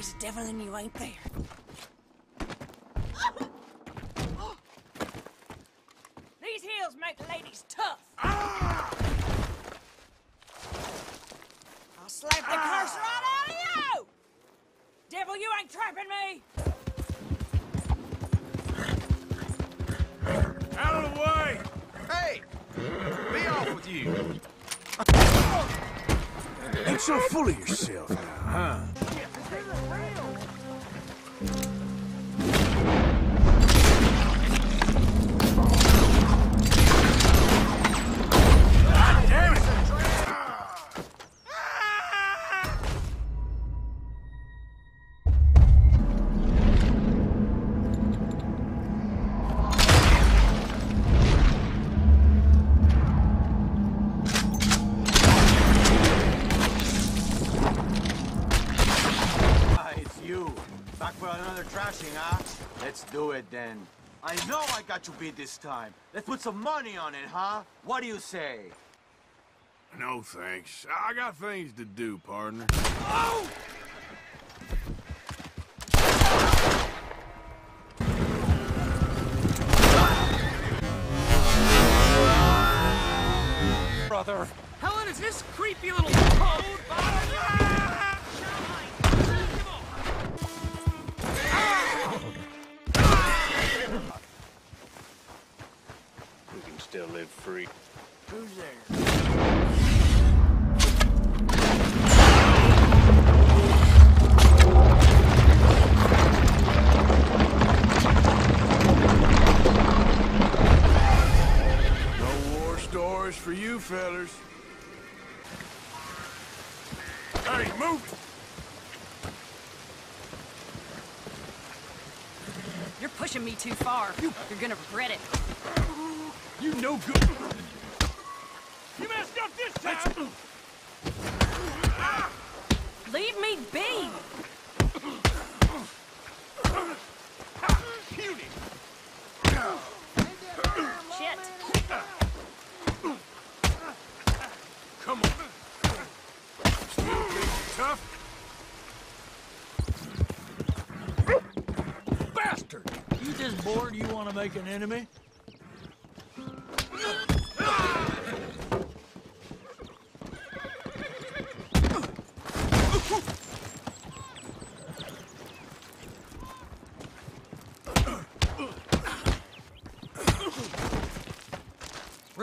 There's a devil in you, ain't there? These heels make ladies tough. I'll slap the curse right out of you! Devil, you ain't trapping me! Out of the way! Hey! Be off with you! Ain't so full of yourself now, huh? God another trashing, huh? Let's do it then. I know I got you beat this time. Let's put some money on it, huh? What do you say? No thanks. I got things to do, partner. Oh! brother. Helen, is this creepy little toad? Still live free. Who's there? No war stories for you fellers. Hey, move! You're pushing me too far. You're gonna regret it. You no good. You messed up this time! Leave me be! Puny! Shit. Come on. Still think you're tough? Bastard! You just bored you want to make an enemy?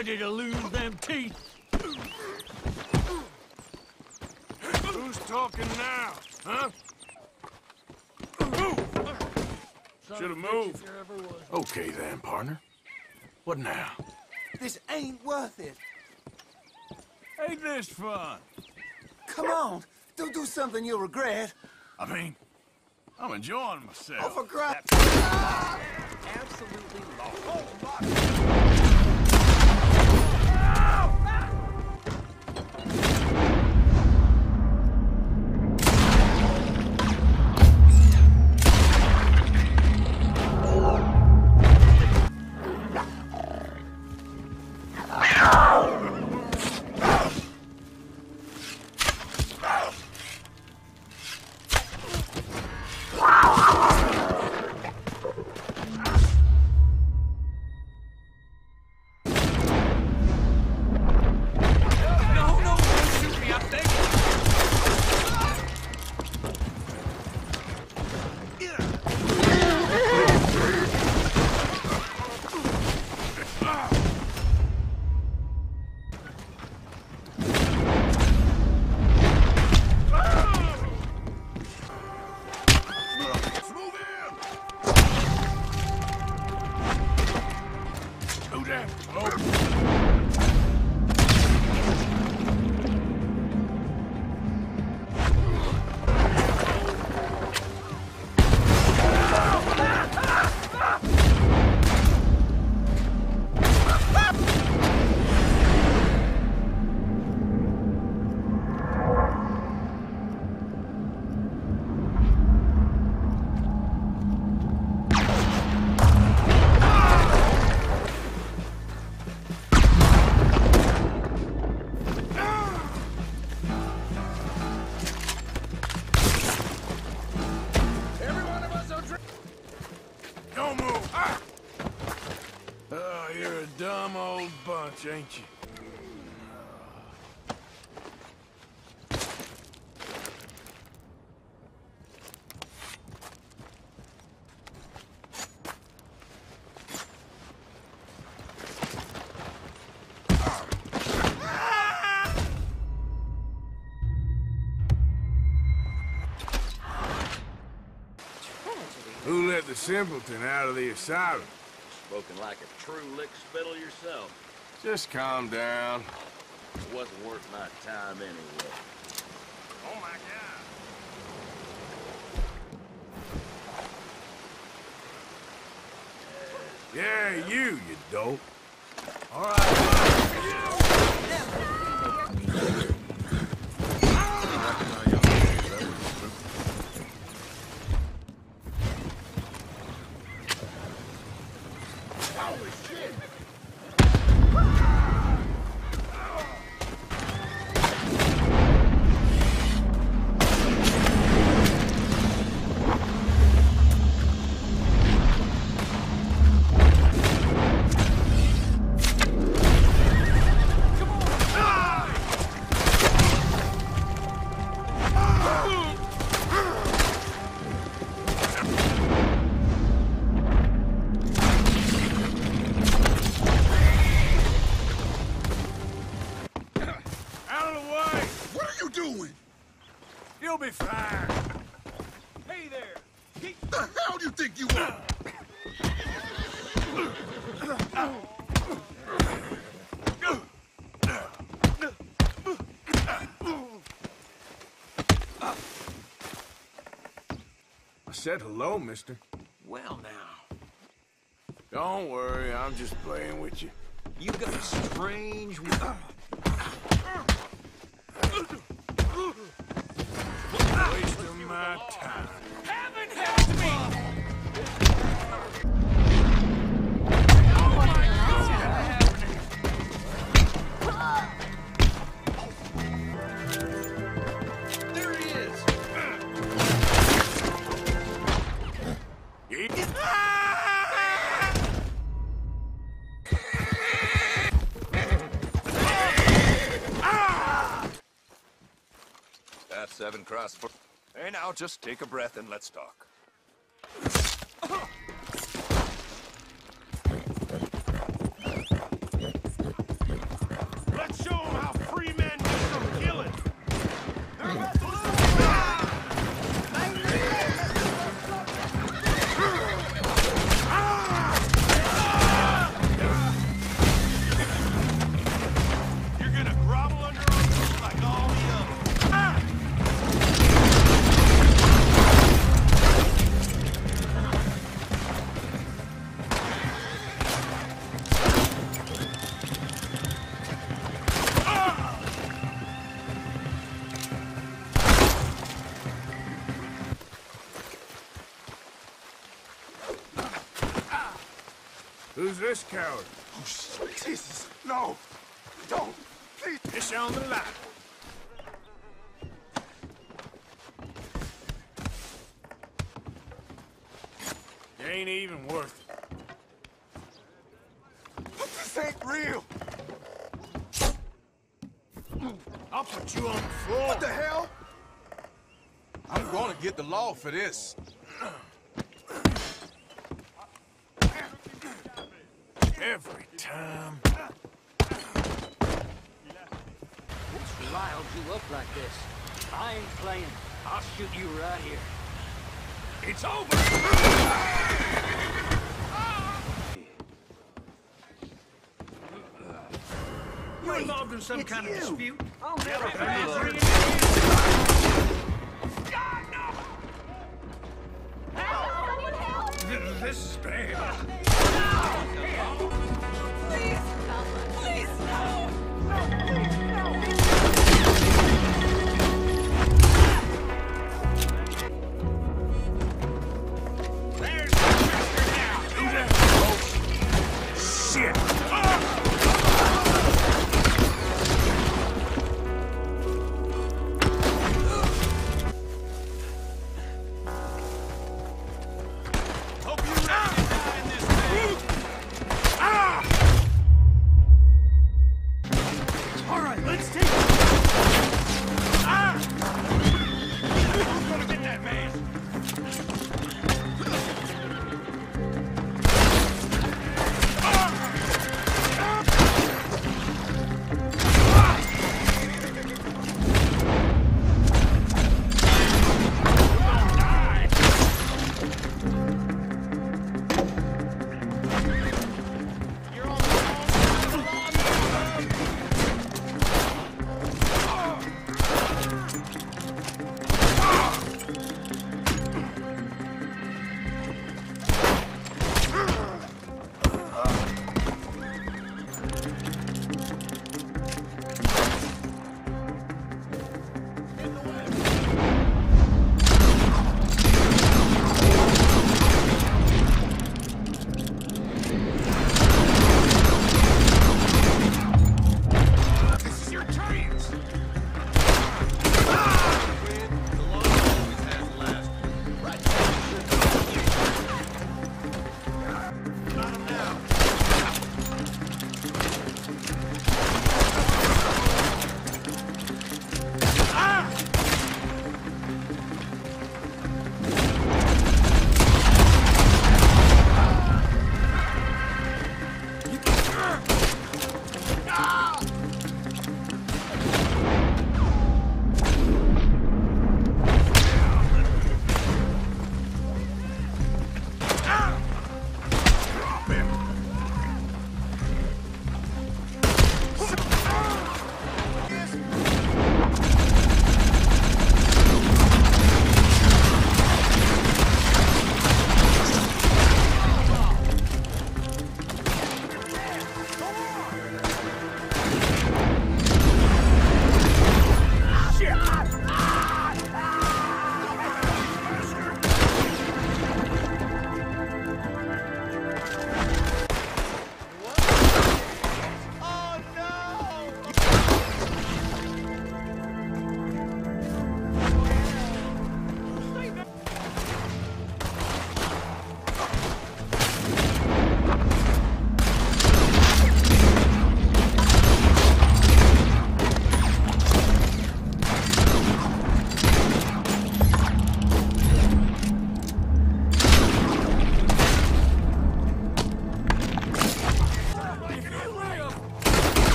Ready to lose them teeth? Who's talking now, huh? Should've moved. There ever was. Okay then, partner. What now? This ain't worth it. Ain't this fun? Come on. Don't do something you'll regret. I mean, I'm enjoying myself. Oh, for crap. Absolutely lost. Oh, Oh, you're a dumb old bunch, ain't you? Who let the simpleton out of the asylum? Spoken like a true lick spittle yourself. Just calm down. It wasn't worth my time anyway. Oh my god. Yeah, you, you dope. All right. Said hello, mister. Well now, Don't worry, I'm just playing with you. you got a strange... Uh, Wasting my time. F seven cross four. Hey, now just take a breath and let's talk. Who's this coward? Oh, Jesus, no! Don't! Please! Fish on the line. Ain't even worth it. This ain't real! I'll put you on the floor. What the hell? I'm gonna get the law for this. Every time. What's riled you up like this? I ain't playing. I'll shoot you right here. It's over! You're involved in some kind of dispute? Oh, This is bad.